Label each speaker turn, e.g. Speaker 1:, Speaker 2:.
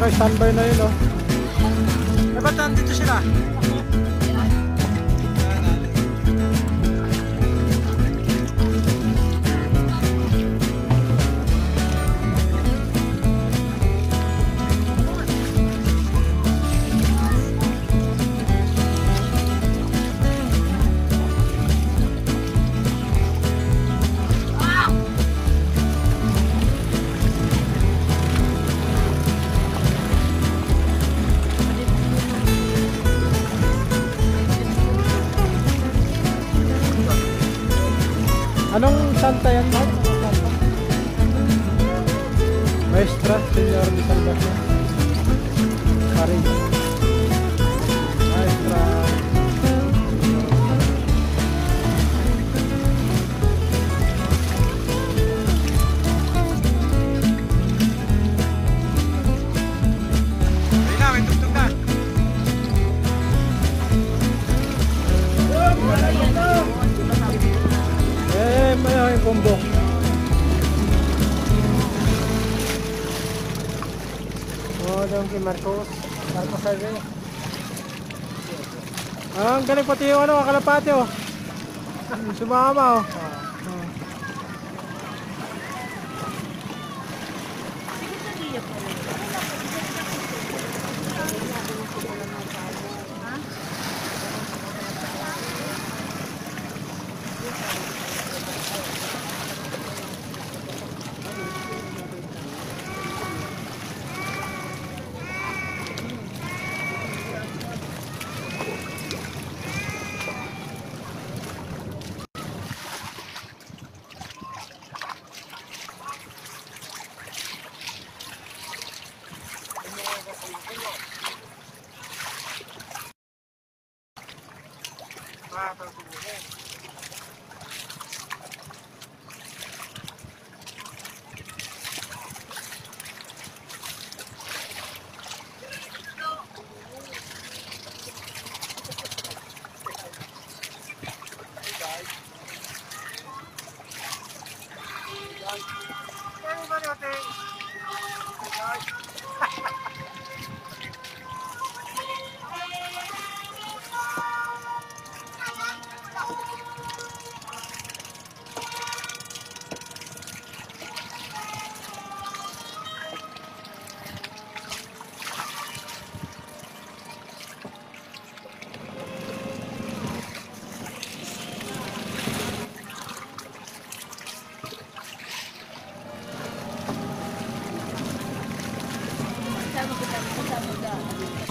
Speaker 1: naka-standby na yun, oh.
Speaker 2: Eh, ba't nandito sila?
Speaker 1: Anong santa yan, Mark? Maestra, Senyor de Salvacion. Pari. Combo. Oh, doon kay Marcos. Marcos Highway. Ah, ang galing pati yung ano, kalapate oh. Sumama oh. Ah, tá tudo bem. 보자 보자 보자 보자